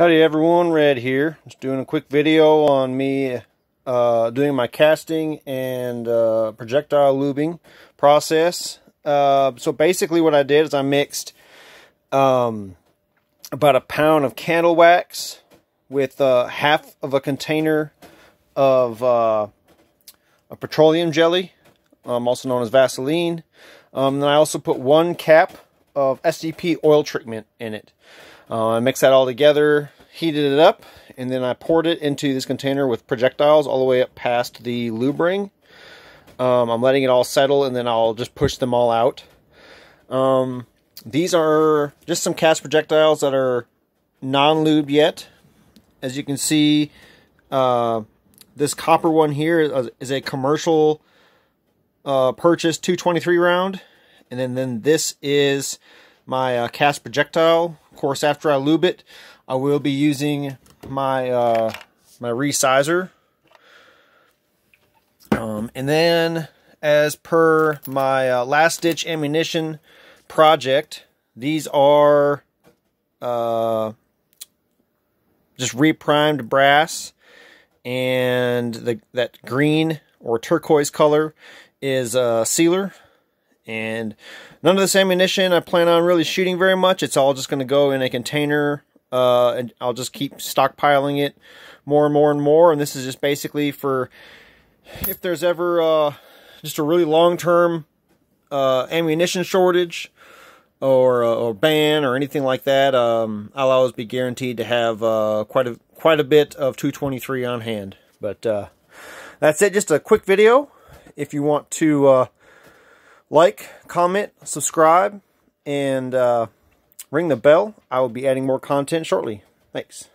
Howdy everyone, Red here. Just doing a quick video on me uh, doing my casting and uh, projectile lubing process. Uh, so basically what I did is I mixed um, about a pound of candle wax with uh, half of a container of uh, a petroleum jelly, um, also known as Vaseline. Um, then I also put one cap of STP oil treatment in it. Uh, I mixed that all together, heated it up, and then I poured it into this container with projectiles all the way up past the lube ring. Um, I'm letting it all settle, and then I'll just push them all out. Um, these are just some cast projectiles that are non-lubed yet. As you can see, uh, this copper one here is a commercial uh, purchase 223 round. And then, then this is my uh, cast projectile. Of course, after I lube it, I will be using my uh, my resizer. Um, and then, as per my uh, last ditch ammunition project, these are uh, just reprimed brass, and the that green or turquoise color is a sealer and none of this ammunition I plan on really shooting very much. It's all just going to go in a container, uh, and I'll just keep stockpiling it more and more and more. And this is just basically for if there's ever uh, just a really long-term uh, ammunition shortage or, uh, or ban or anything like that, um, I'll always be guaranteed to have uh, quite a quite a bit of 223 on hand. But uh, that's it. Just a quick video. If you want to like, comment, subscribe, and uh, ring the bell. I will be adding more content shortly. Thanks.